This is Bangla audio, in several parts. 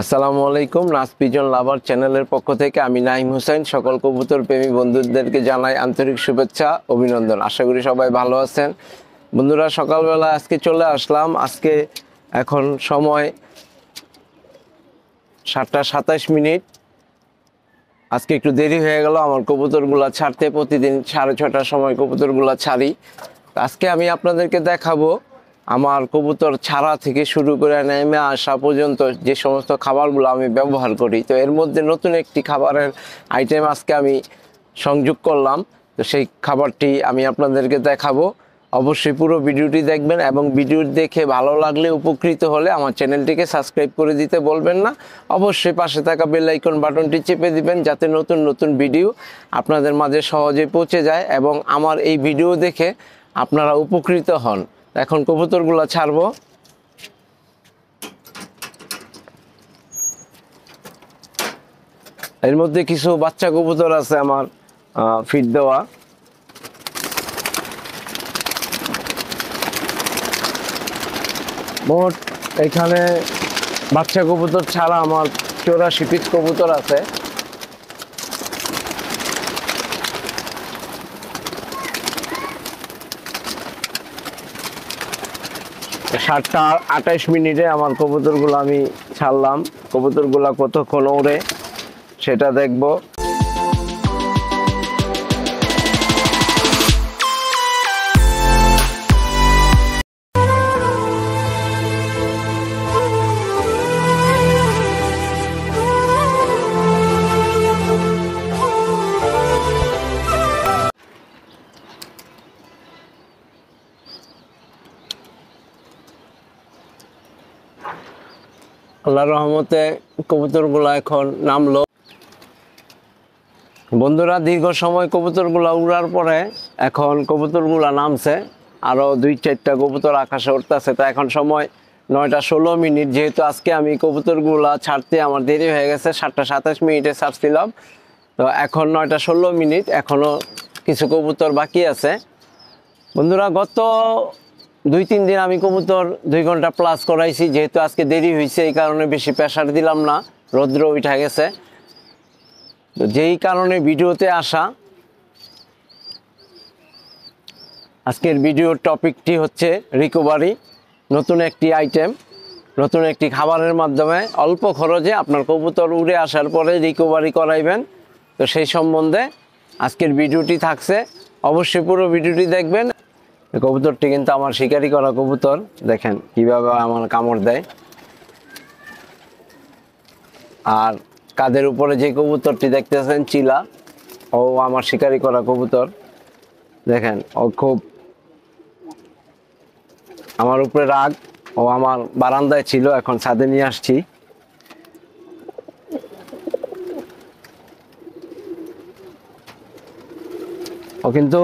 আসসালামু আলাইকুম, নাস পিজন লাভার চ্যানেলের পক্ষ থেকে আমি নাইম হোসেন। সকল কবুতর প্রেমী বন্ধুদেরকে জানাই আন্তরিক শুভেচ্ছা, অভিনন্দন। আশা করি সবাই ভালো আছেন। বন্ধুরা সকালবেলা আজকে চলে আসলাম। আজকে এখন সময় সাতটা সাতাশ মিনিট। আজকে একটু দেরি হয়ে গেল, আমার কবুতরগুলা ছাড়তে। প্রতিদিন সাড়ে ছটার সময় কবুতরগুলা ছাড়ি। আজকে আমি আপনাদেরকে দেখাবো আমার কবুতর ছাড়া থেকে শুরু করে নেমে আসা পর্যন্ত যে সমস্ত খাবারগুলো আমি ব্যবহার করি, তো এর মধ্যে নতুন একটি খাবারের আইটেম আজকে আমি সংযোগ করলাম। তো সেই খাবারটি আমি আপনাদেরকে দেখাবো। অবশ্যই পুরো ভিডিওটি দেখবেন এবং ভিডিও দেখে ভালো লাগলে, উপকৃত হলে আমার চ্যানেলটিকে সাবস্ক্রাইব করে দিতে বলবেন না। অবশ্যই পাশে থাকা বেল আইকন বাটনটি চেপে দিবেন যাতে নতুন নতুন ভিডিও আপনাদের মাঝে সহজে পৌঁছে যায় এবং আমার এই ভিডিও দেখে আপনারা উপকৃত হন। এখন কবুতরগুলো ছাড়বো। এর মধ্যে কিছু বাচ্চা কবুতর আছে আমার ফিট দেওয়া। মোট এখানে বাচ্চা কবুতর ছাড়া আমার চৌরাশি পিস কবুতর আছে। সাতটা আঠাইশ মিনিটে আমার কবুতরগুলো আমি ছাড়লাম। কবুতরগুলো কতক্ষণ ওড়ে সেটা দেখব। আল্লাহর রহমতে কবুতরগুলো এখন নামলো। বন্ধুরা, দীর্ঘ সময় কবুতরগুলো উড়ার পরে এখন কবুতরগুলো নামছে। আরও দুই, চারটা কবুতর আকাশে উঠতেছে তা এখন সময় নয়টা ষোলো মিনিট। যেহেতু আজকে আমি কবুতরগুলো ছাড়তে আমার দেরি হয়ে গেছে, সাতটা সাতাশ মিনিটে ছাড়ছিলাম। তো এখন নয়টা ষোলো মিনিট। এখনও কিছু কবুতর বাকি আছে। বন্ধুরা, গত দুই, তিন দিন আমি কবুতর দুই ঘণ্টা প্লাস করাইছি, যেহেতু আজকে দেরি হয়েছে এই কারণে বেশি প্রেশার দিলাম না, রৌদ্র উঠা গেছে। তো যেই কারণে ভিডিওতে আসা, আজকের ভিডিওর টপিকটি হচ্ছে রিকভারি নতুন একটি আইটেম নতুন একটি খাবারের মাধ্যমে অল্প খরচে আপনার কবুতর উড়ে আসার পরে রিকভারি করাইবেন। তো সেই সম্বন্ধে আজকের ভিডিওটি থাকছে, অবশ্যই পুরো ভিডিওটি দেখবেন। কবুতরটি কিন্তু আমার শিকারি করা কবুতর। দেখেন কীভাবে আমার কামড় দেয়। আর কাদের উপরে যে কবুতরটি দেখতেছেন, চিলা, ও আমার শিকারি করা কবুতর। দেখেন, ও খুব আমার উপরে রাগ, ও আমার বারান্দায় ছিল, এখন ছাদে নিয়ে আসছি। ও কিন্তু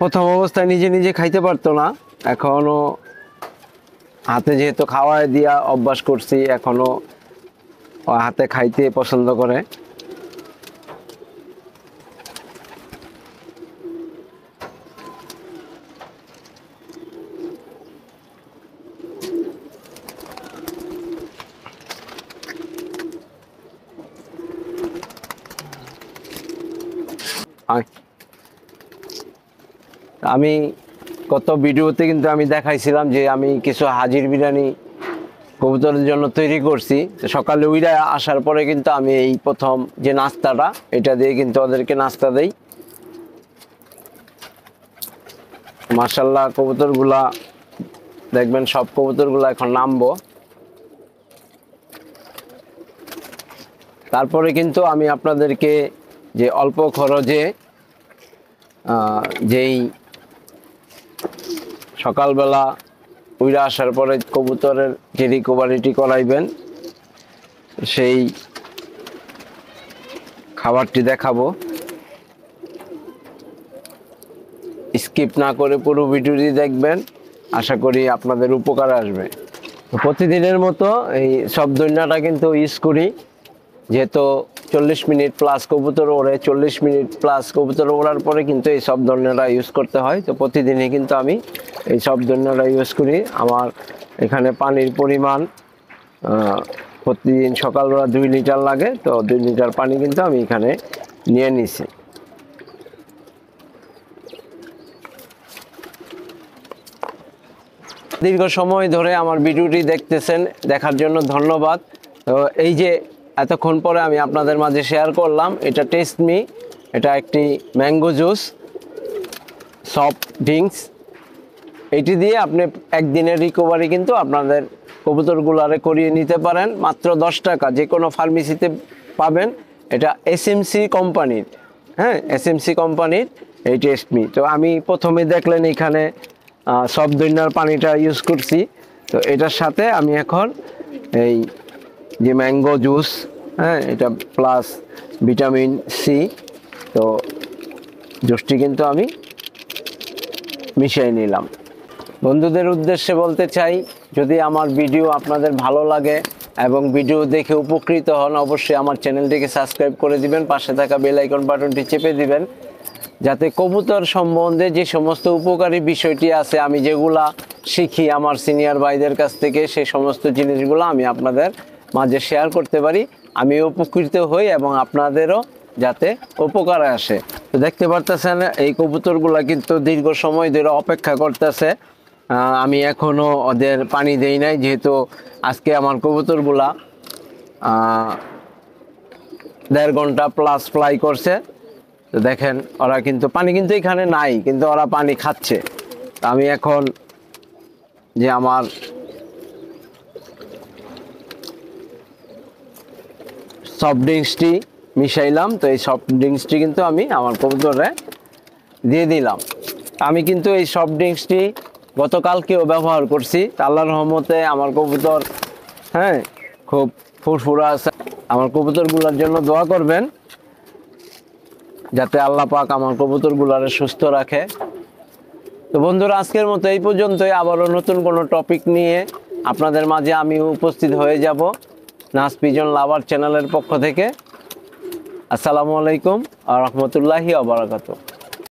প্রথম অবস্থায় নিজে নিজে খাইতে পারতো না। এখনও হাতে যেহেতু খাওয়ায় দিয়া অভ্যাস করছি এখনও হাতে খাইতে পছন্দ করে। আমি গত ভিডিওতে কিন্তু আমি দেখাইছিলাম যে আমি কিছু হাজির বিরিয়ানি কবুতরের জন্য তৈরি করছি। সকালে উইরা আসার পরে কিন্তু আমি এই প্রথম যে নাস্তাটা, এটা দিয়ে কিন্তু ওদেরকে নাস্তা দেই। মার্শাল্লাহ কবুতরগুলা, দেখবেন সব কবুতরগুলা এখন নামবো। তারপরে কিন্তু আমি আপনাদেরকে যে অল্প খরচে যেই সকালবেলা উইরা আসার পরে কবুতরের যে রিকোভারিটি করাইবেন, সেই খাবারটি দেখাবো। স্কিপ না করে পুরো ভিডিওটি দেখবেন, আশা করি আপনাদের উপকার আসবে। প্রতিদিনের মতো এই সব দৈন্যাটা কিন্তু ইউজ করি, যেহেতু চল্লিশ মিনিট প্লাস কবুতর ওড়ে, চল্লিশ মিনিট প্লাস কবুতর ওড়ার পরে কিন্তু এই সব ধরনেরা ইউজ করতে হয়। তো প্রতিদিনই কিন্তু আমি এই সব ধরনেরা ইউজ করি। আমার এখানে পানির পরিমাণ প্রতিদিন সকালবেলা দুই লিটার লাগে। তো দুই লিটার পানি কিন্তু আমি এখানে নিয়ে নিছি। দীর্ঘ সময় ধরে আমার ভিডিওটি দেখতেছেন, দেখার জন্য ধন্যবাদ। তো এই যে এতক্ষণ পরে আমি আপনাদের মাঝে শেয়ার করলাম, এটা টেস্ট মি এটা একটি ম্যাঙ্গো জুস সফট ড্রিঙ্কস এটি দিয়ে আপনি একদিনের রিকভারি কিন্তু আপনাদের কবুতরগুলারে করিয়ে নিতে পারেন, মাত্র দশ টাকা। যে কোনো ফার্মেসিতে পাবেন, এটা এসএমসি কোম্পানির হ্যাঁ এসএমসি কোম্পানির এই টেস্ট মি তো আমি প্রথমে দেখলেন এখানে সব দৈন্যার পানিটা ইউজ করছি। তো এটার সাথে আমি এখন এই যে ম্যাঙ্গো জুস হ্যাঁ এটা প্লাস ভিটামিন সি তো জুসটি কিন্তু আমি মিশিয়ে নিলাম। বন্ধুদের উদ্দেশ্যে বলতে চাই, যদি আমার ভিডিও আপনাদের ভালো লাগে এবং ভিডিও দেখে উপকৃত হন, অবশ্যই আমার চ্যানেলটিকে সাবস্ক্রাইব করে দিবেন, পাশে থাকা বেল আইকন বাটনটি চেপে দিবেন, যাতে কবুতর সম্বন্ধে যে সমস্ত উপকারী বিষয়টি আছে, আমি যেগুলা শিখি আমার সিনিয়র ভাইদের কাছ থেকে, সেই সমস্ত জিনিসগুলো আমি আপনাদের মাঝে শেয়ার করতে পারি, আমি উপকৃত হই এবং আপনাদেরও যাতে উপকারে আসে। তো দেখতে পারতেছেন, এই কবুতরগুলা কিন্তু দীর্ঘ সময় ধরে অপেক্ষা করতেছে। আমি এখনও ওদের পানি দেই নাই, যেহেতু আজকে আমার কবুতরগুলা দেড় ঘণ্টা প্লাস ফ্লাই করছে। তো দেখেন, ওরা কিন্তু পানি কিন্তু এখানে নাই, কিন্তু ওরা পানি খাচ্ছে। আমি এখন যে আমার সফট ড্রিঙ্কসটি মিশাইলাম, তো এই সফট ড্রিঙ্কসটি কিন্তু আমি আমার কবুতরে দিয়ে দিলাম। আমি কিন্তু এই সফট ড্রিঙ্কসটি গতকালকেও ব্যবহার করছি। তা আল্লাহর রহমতে আমার কবুতর হ্যাঁ খুব ফুরফুরা আছে। আমার কবুতরগুলোর জন্য দোয়া করবেন, যাতে আল্লাহ পাক আমার কবুতরগুলারে সুস্থ রাখে। তো বন্ধুরা, আজকের মতো এই পর্যন্তই। আবারও নতুন কোনো টপিক নিয়ে আপনাদের মাঝে আমি উপস্থিত হয়ে যাব। নাস পিজন লাভার চ্যানেলের পক্ষ থেকে আসসালামু আলাইকুম আ রহমতুল্লাহি আবরাকাতু